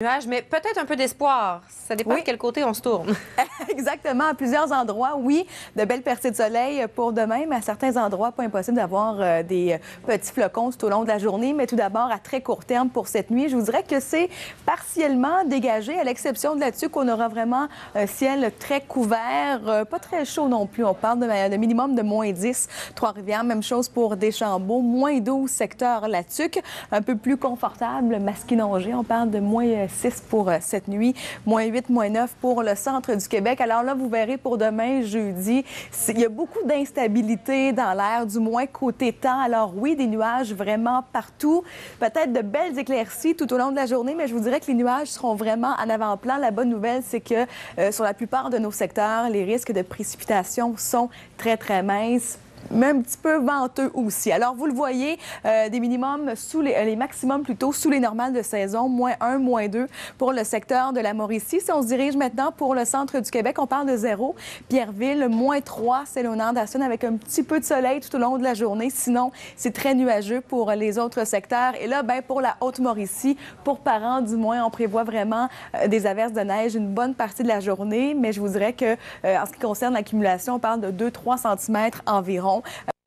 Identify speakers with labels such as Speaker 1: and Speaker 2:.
Speaker 1: nuages, mais peut-être un peu d'espoir. Ça dépend
Speaker 2: Oui.
Speaker 1: de quel côté on se tourne.
Speaker 2: Exactement. À plusieurs endroits, oui, de belles percées de soleil pour demain, mais à certains endroits, pas impossible d'avoir euh, des euh, petits flocons tout au long de la journée. Mais tout d'abord, à très court terme pour cette nuit, je vous dirais que c'est partiellement dégagé, à l'exception de là-dessus qu'on aura vraiment un ciel très couvert, euh, pas très chaud non plus. On parle de, de minimum de moins 10. Trois-Rivières, même chose pour Deschambault, moins 12 secteur La Tuque, un peu plus confortable. Masquinongé, on parle de moins euh, 6 pour euh, cette nuit, moins 8, moins 9 pour le centre du Québec. Alors là, vous verrez pour demain, jeudi, il y a beaucoup d'instabilité dans l'air, du moins côté temps. Alors oui, des nuages vraiment partout, peut-être de belles éclaircies tout au long de la journée, mais je vous dirais que les nuages seront vraiment en avant-plan. La bonne nouvelle, c'est que euh, sur la plupart de nos secteurs, les risques de précipitation sont très, très minces mais un petit peu venteux aussi. Alors, vous le voyez, euh, des minimums sous les, euh, les maximums plutôt sous les normales de saison, moins 1, moins 2 pour le secteur de la Mauricie. Si on se dirige maintenant pour le centre du Québec, on parle de zéro. Pierreville, moins 3, c'est Léonard-Dawson avec un petit peu de soleil tout au long de la journée. Sinon, c'est très nuageux pour les autres secteurs. Et là, ben, pour la Haute-Mauricie, pour parents du moins, on prévoit vraiment euh, des averses de neige une bonne partie de la journée. Mais je vous dirais que, en ce qui concerne l'accumulation, on parle de 2-3 cm environ. então